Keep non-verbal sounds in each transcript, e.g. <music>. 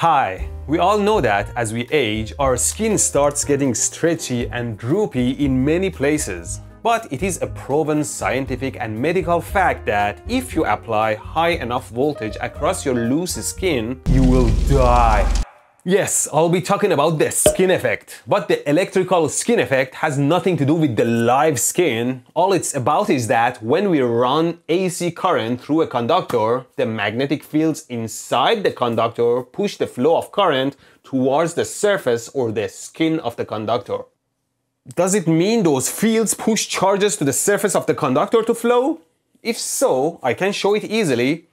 Hi, we all know that as we age, our skin starts getting stretchy and droopy in many places. But it is a proven scientific and medical fact that if you apply high enough voltage across your loose skin, you will die. Yes, I'll be talking about the skin effect. But the electrical skin effect has nothing to do with the live skin. All it's about is that when we run AC current through a conductor, the magnetic fields inside the conductor push the flow of current towards the surface or the skin of the conductor. Does it mean those fields push charges to the surface of the conductor to flow? If so, I can show it easily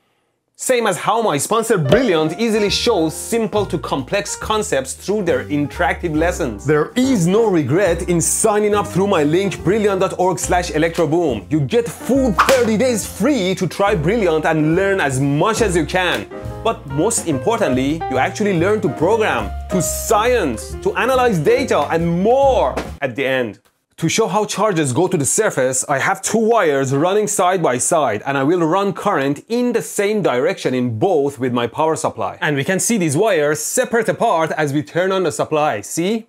same as how my sponsor Brilliant easily shows simple to complex concepts through their interactive lessons. There is no regret in signing up through my link brilliant.org slash electroboom. You get full 30 days free to try Brilliant and learn as much as you can. But most importantly, you actually learn to program, to science, to analyze data and more at the end. To show how charges go to the surface, I have two wires running side by side and I will run current in the same direction in both with my power supply. And we can see these wires separate apart as we turn on the supply, see?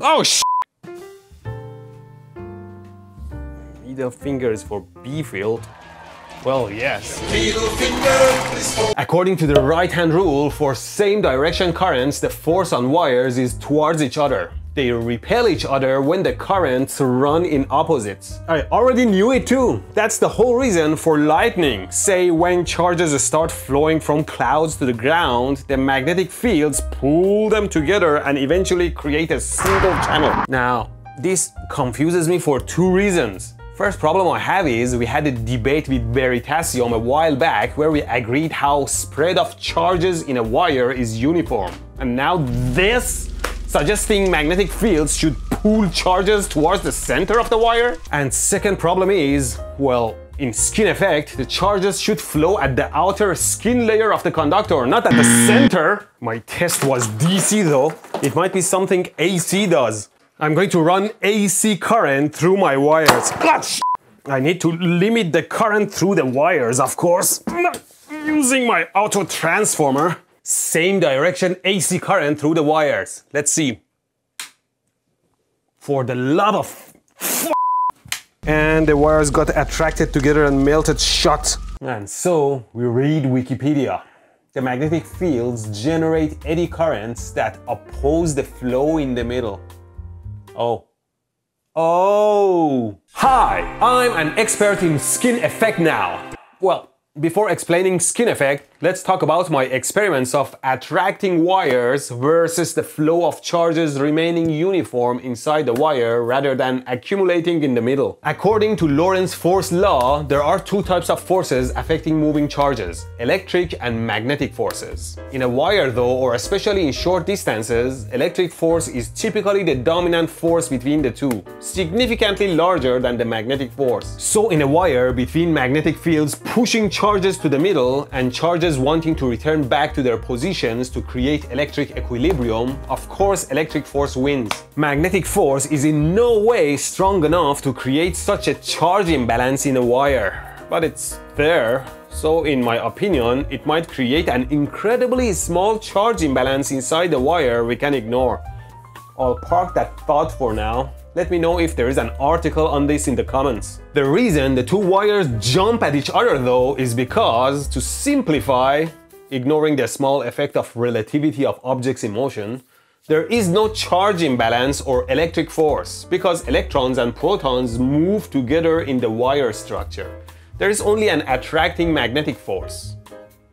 Oh sh Middle fingers for B field. Well, yes. According to the right-hand rule, for same direction currents, the force on wires is towards each other. They repel each other when the currents run in opposites. I already knew it too. That's the whole reason for lightning. Say when charges start flowing from clouds to the ground, the magnetic fields pull them together and eventually create a single channel. Now, this confuses me for two reasons. First problem I have is we had a debate with Veritasium a while back where we agreed how spread of charges in a wire is uniform. And now this suggesting magnetic fields should pull charges towards the center of the wire? And second problem is, well, in skin effect, the charges should flow at the outer skin layer of the conductor, not at the center. My test was DC though. It might be something AC does. I'm going to run AC current through my wires. I need to limit the current through the wires, of course. Using my auto transformer. Same direction AC current through the wires. Let's see. For the love of and the wires got attracted together and melted shut. And so we read Wikipedia. The magnetic fields generate eddy currents that oppose the flow in the middle. Oh. Oh! Hi, I'm an expert in skin effect now. Well, before explaining skin effect, let's talk about my experiments of attracting wires versus the flow of charges remaining uniform inside the wire rather than accumulating in the middle. According to Lorentz force law, there are two types of forces affecting moving charges, electric and magnetic forces. In a wire though, or especially in short distances, electric force is typically the dominant force between the two, significantly larger than the magnetic force. So in a wire, between magnetic fields pushing charges to the middle and charges wanting to return back to their positions to create electric equilibrium, of course electric force wins. Magnetic force is in no way strong enough to create such a charge imbalance in a wire, but it's there. So in my opinion, it might create an incredibly small charge imbalance inside the wire we can ignore. I'll park that thought for now. Let me know if there is an article on this in the comments. The reason the two wires jump at each other though is because, to simplify, ignoring the small effect of relativity of objects in motion, there is no charge imbalance or electric force because electrons and protons move together in the wire structure. There is only an attracting magnetic force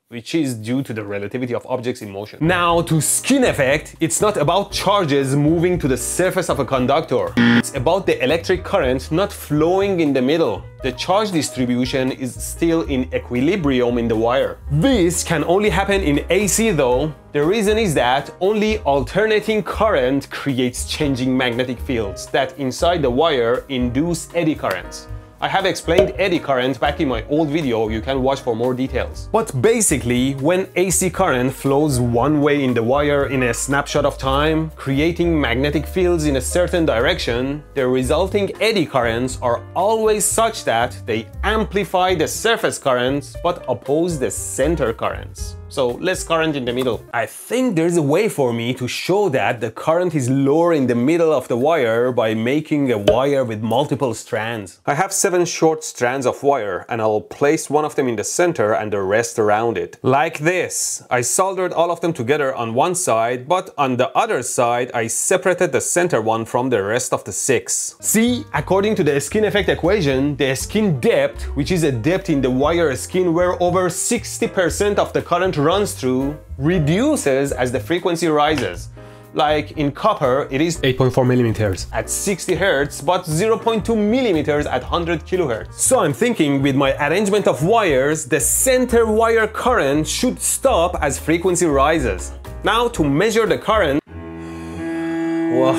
which is due to the relativity of objects in motion. Now, to skin effect, it's not about charges moving to the surface of a conductor. It's about the electric current not flowing in the middle. The charge distribution is still in equilibrium in the wire. This can only happen in AC though. The reason is that only alternating current creates changing magnetic fields that inside the wire induce eddy currents. I have explained eddy current back in my old video, you can watch for more details. But basically, when AC current flows one way in the wire in a snapshot of time, creating magnetic fields in a certain direction, the resulting eddy currents are always such that they amplify the surface currents but oppose the center currents so less current in the middle. I think there's a way for me to show that the current is lower in the middle of the wire by making a wire with multiple strands. I have seven short strands of wire and I'll place one of them in the center and the rest around it. Like this. I soldered all of them together on one side, but on the other side I separated the center one from the rest of the six. See, according to the skin effect equation, the skin depth, which is a depth in the wire skin where over 60% of the current runs through reduces as the frequency rises. Like in copper, it is 8.4 millimeters at 60 hertz, but 0.2 millimeters at 100 kilohertz. So I'm thinking with my arrangement of wires, the center wire current should stop as frequency rises. Now to measure the current, well,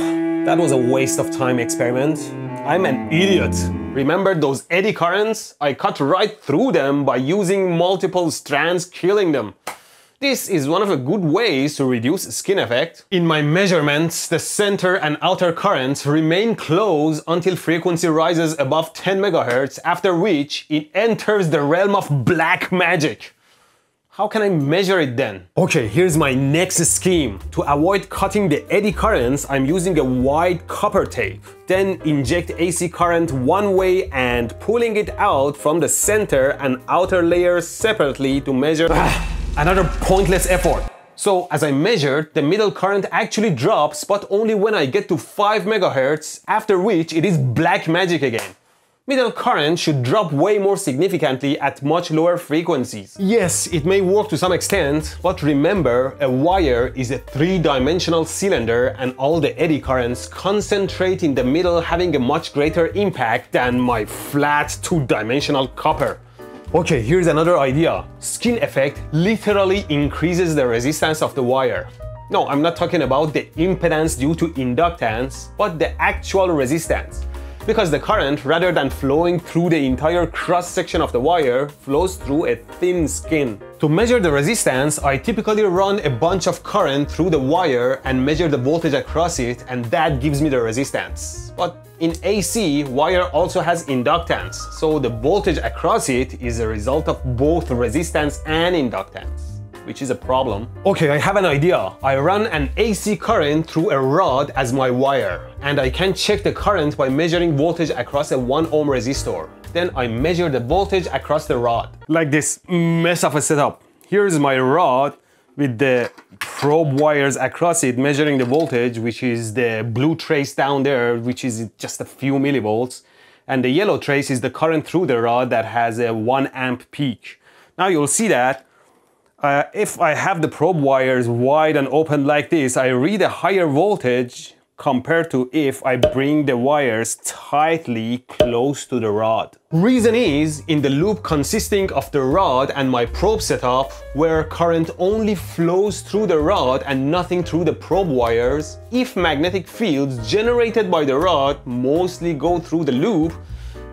that was a waste of time experiment. I'm an idiot. Remember those eddy currents? I cut right through them by using multiple strands killing them. This is one of the good ways to reduce skin effect. In my measurements, the center and outer currents remain close until frequency rises above 10 MHz, after which it enters the realm of black magic. How can I measure it then? Okay, here's my next scheme. To avoid cutting the eddy currents, I'm using a wide copper tape. Then inject AC current one way and pulling it out from the center and outer layers separately to measure... <sighs> Another pointless effort. So as I measured, the middle current actually drops, but only when I get to 5 MHz, after which it is black magic again middle current should drop way more significantly at much lower frequencies. Yes, it may work to some extent, but remember, a wire is a three-dimensional cylinder and all the eddy currents concentrate in the middle having a much greater impact than my flat two-dimensional copper. Okay, here's another idea. Skin effect literally increases the resistance of the wire. No, I'm not talking about the impedance due to inductance, but the actual resistance because the current, rather than flowing through the entire cross-section of the wire, flows through a thin skin. To measure the resistance, I typically run a bunch of current through the wire and measure the voltage across it and that gives me the resistance. But in AC, wire also has inductance, so the voltage across it is a result of both resistance and inductance which is a problem. Okay, I have an idea. I run an AC current through a rod as my wire, and I can check the current by measuring voltage across a 1 ohm resistor. Then I measure the voltage across the rod. Like this mess of a setup. Here's my rod with the probe wires across it measuring the voltage, which is the blue trace down there, which is just a few millivolts. And the yellow trace is the current through the rod that has a 1 amp peak. Now you'll see that uh, if I have the probe wires wide and open like this, I read a higher voltage compared to if I bring the wires tightly close to the rod. Reason is, in the loop consisting of the rod and my probe setup, where current only flows through the rod and nothing through the probe wires, if magnetic fields generated by the rod mostly go through the loop,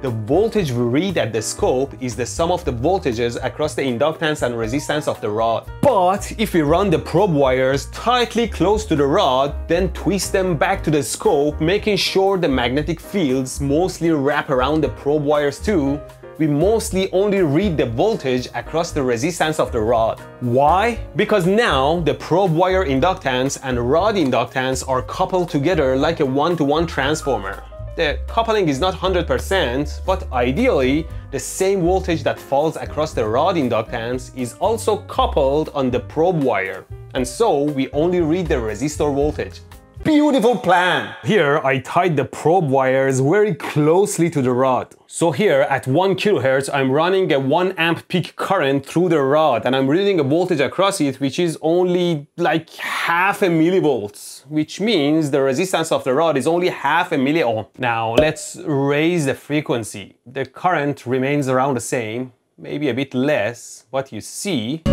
the voltage we read at the scope is the sum of the voltages across the inductance and resistance of the rod. But if we run the probe wires tightly close to the rod, then twist them back to the scope, making sure the magnetic fields mostly wrap around the probe wires too, we mostly only read the voltage across the resistance of the rod. Why? Because now the probe wire inductance and rod inductance are coupled together like a one-to-one -one transformer the coupling is not 100%, but ideally, the same voltage that falls across the rod inductance is also coupled on the probe wire. And so we only read the resistor voltage. Beautiful plan! Here I tied the probe wires very closely to the rod. So here at 1 kHz I'm running a 1 amp peak current through the rod and I'm reading a voltage across it which is only like half a millivolts which means the resistance of the rod is only half a milliohm. Now let's raise the frequency. The current remains around the same, maybe a bit less, but you see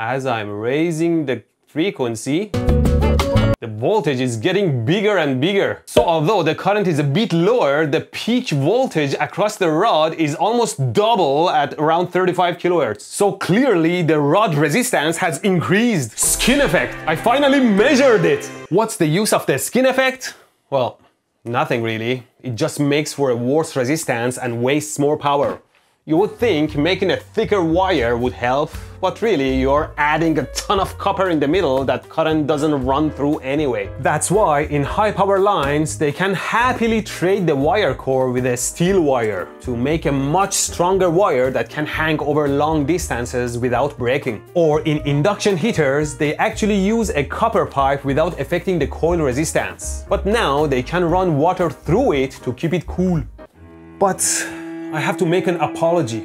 as I'm raising the frequency the voltage is getting bigger and bigger. So although the current is a bit lower, the peak voltage across the rod is almost double at around 35 kilohertz. So clearly the rod resistance has increased. Skin effect. I finally measured it. What's the use of the skin effect? Well, nothing really. It just makes for a worse resistance and wastes more power. You would think making a thicker wire would help, but really you're adding a ton of copper in the middle that current doesn't run through anyway. That's why in high power lines they can happily trade the wire core with a steel wire to make a much stronger wire that can hang over long distances without breaking. Or in induction heaters they actually use a copper pipe without affecting the coil resistance. But now they can run water through it to keep it cool. But I have to make an apology.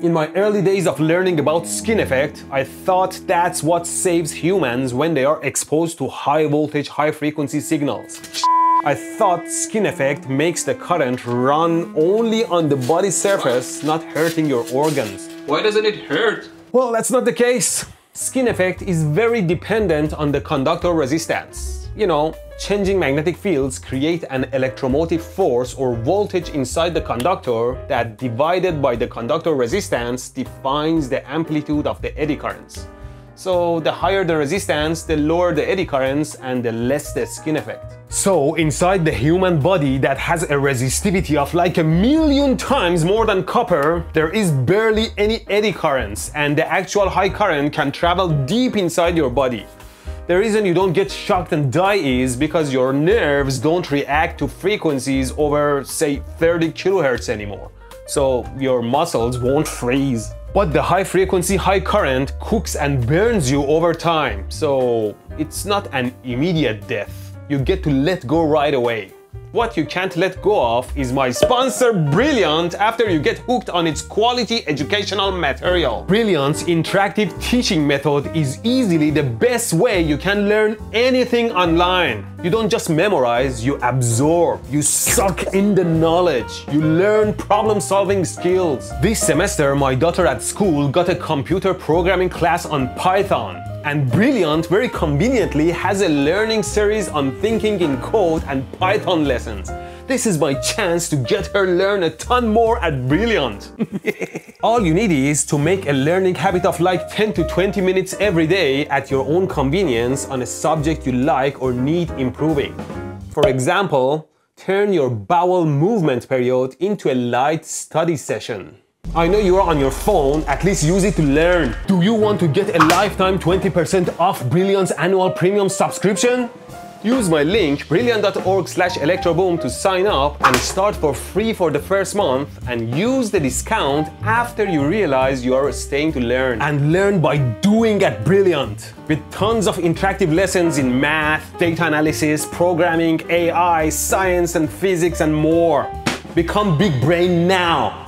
In my early days of learning about skin effect, I thought that's what saves humans when they are exposed to high voltage, high frequency signals. I thought skin effect makes the current run only on the body surface, not hurting your organs. Why doesn't it hurt? Well, that's not the case. Skin effect is very dependent on the conductor resistance. You know, changing magnetic fields create an electromotive force or voltage inside the conductor that divided by the conductor resistance defines the amplitude of the eddy currents. So the higher the resistance, the lower the eddy currents and the less the skin effect. So inside the human body that has a resistivity of like a million times more than copper, there is barely any eddy currents and the actual high current can travel deep inside your body. The reason you don't get shocked and die is because your nerves don't react to frequencies over, say, 30 kilohertz anymore. So your muscles won't freeze. But the high frequency, high current cooks and burns you over time. So it's not an immediate death. You get to let go right away. What you can't let go of is my sponsor Brilliant after you get hooked on its quality educational material. Brilliant's interactive teaching method is easily the best way you can learn anything online. You don't just memorize, you absorb, you suck in the knowledge, you learn problem solving skills. This semester, my daughter at school got a computer programming class on Python. And Brilliant very conveniently has a learning series on thinking in code and Python lessons. This is my chance to get her learn a ton more at Brilliant. <laughs> All you need is to make a learning habit of like 10 to 20 minutes every day at your own convenience on a subject you like or need improving. For example, turn your bowel movement period into a light study session. I know you are on your phone, at least use it to learn. Do you want to get a lifetime 20% off Brilliant's annual premium subscription? Use my link brilliant.org slash electroboom to sign up and start for free for the first month and use the discount after you realize you are staying to learn. And learn by doing at Brilliant with tons of interactive lessons in math, data analysis, programming, AI, science and physics and more. Become big brain now